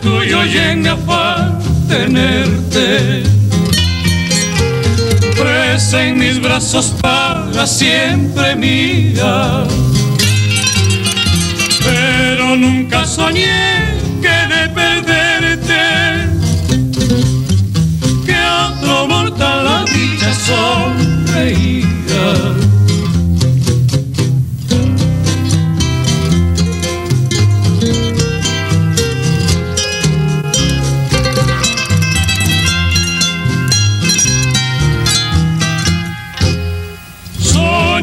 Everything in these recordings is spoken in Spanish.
tuyo y en afán tenerte. Presa en mis brazos para siempre mía. Pero nunca soñé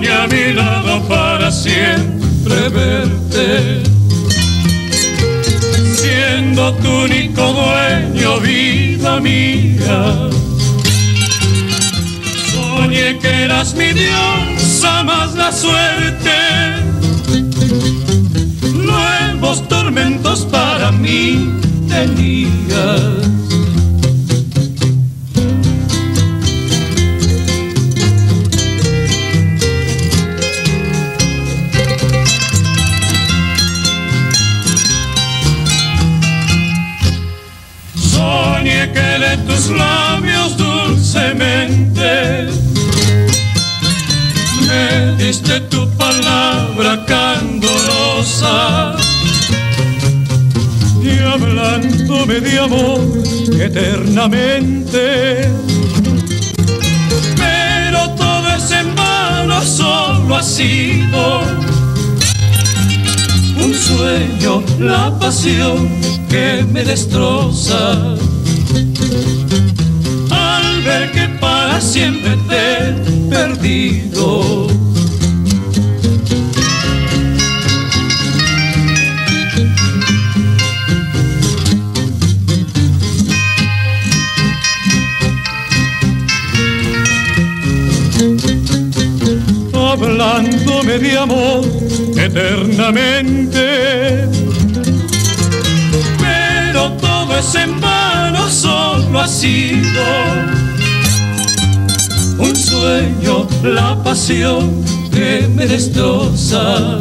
a mi lado para siempre verte. Siendo tu único dueño, vida mía. Soñé que eras mi diosa más la suerte. Nuevos tormentos para mí tenías tus labios dulcemente. Me diste tu palabra candorosa y hablándome de amor eternamente. Pero todo es en vano, solo ha sido un sueño, la pasión que me destroza al ver que para siempre te he perdido. Hablándome de amor eternamente es en solo ha sido un sueño, la pasión que me destroza